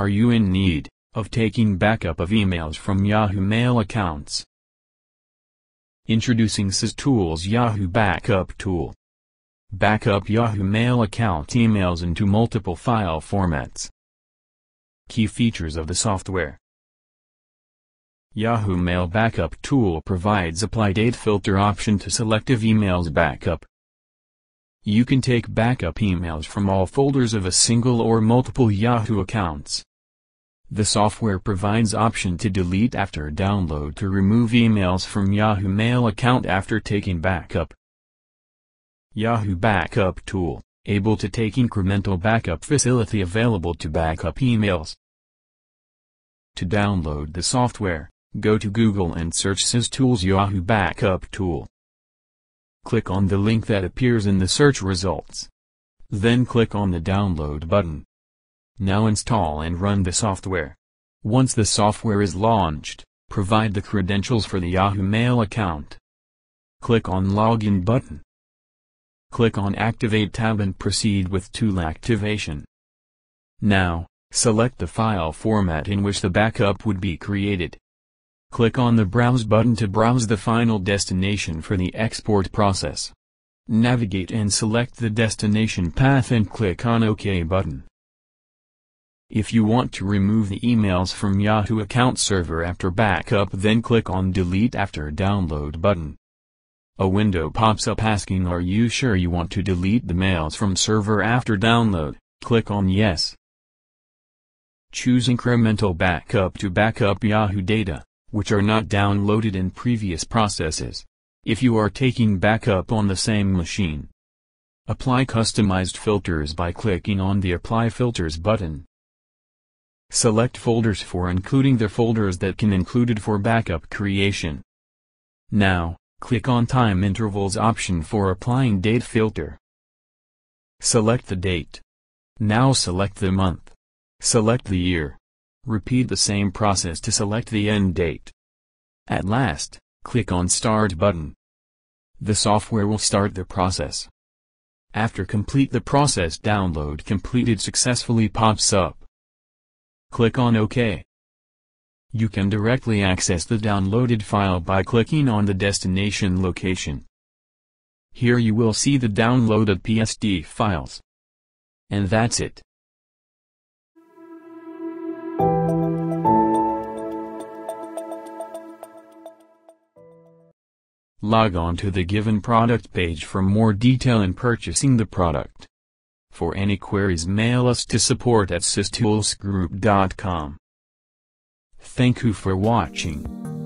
Are you in need of taking backup of emails from Yahoo Mail accounts? Introducing SysTools Yahoo Backup Tool. Backup Yahoo Mail account emails into multiple file formats. Key features of the software. Yahoo Mail Backup Tool provides Apply Date Filter option to selective emails backup. You can take backup emails from all folders of a single or multiple Yahoo accounts. The software provides option to delete after download to remove emails from Yahoo Mail account after taking backup. Yahoo Backup Tool, able to take incremental backup facility available to backup emails. To download the software, go to Google and search SysTools Yahoo Backup Tool. Click on the link that appears in the search results. Then click on the download button. Now install and run the software. Once the software is launched, provide the credentials for the Yahoo Mail account. Click on Login button. Click on Activate tab and proceed with tool activation. Now, select the file format in which the backup would be created. Click on the Browse button to browse the final destination for the export process. Navigate and select the destination path and click on OK button. If you want to remove the emails from Yahoo account server after backup then click on Delete after download button. A window pops up asking are you sure you want to delete the mails from server after download, click on Yes. Choose Incremental Backup to backup Yahoo data which are not downloaded in previous processes. If you are taking backup on the same machine. Apply customized filters by clicking on the Apply Filters button. Select folders for including the folders that can included for backup creation. Now, click on Time Intervals option for applying date filter. Select the date. Now select the month. Select the year. Repeat the same process to select the end date. At last, click on Start button. The software will start the process. After complete the process download completed successfully pops up. Click on OK. You can directly access the downloaded file by clicking on the destination location. Here you will see the downloaded PST files. And that's it. Log on to the given product page for more detail in purchasing the product. For any queries mail us to support at systoolsgroup.com. Thank you for watching.